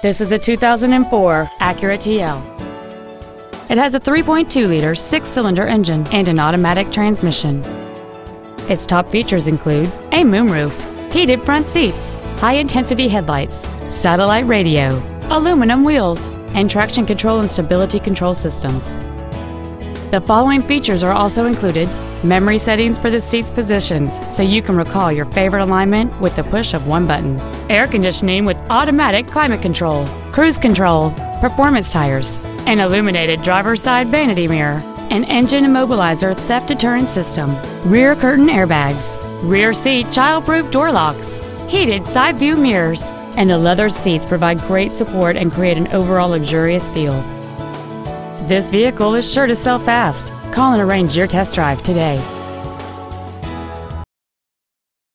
This is a 2004 Acura TL. It has a 3.2-liter six-cylinder engine and an automatic transmission. Its top features include a moonroof, heated front seats, high-intensity headlights, satellite radio, aluminum wheels, and traction control and stability control systems. The following features are also included memory settings for the seat's positions so you can recall your favorite alignment with the push of one button, air conditioning with automatic climate control, cruise control, performance tires, an illuminated driver's side vanity mirror, an engine immobilizer theft deterrent system, rear curtain airbags, rear seat childproof door locks, heated side view mirrors, and the leather seats provide great support and create an overall luxurious feel. This vehicle is sure to sell fast. Call and arrange your test drive today.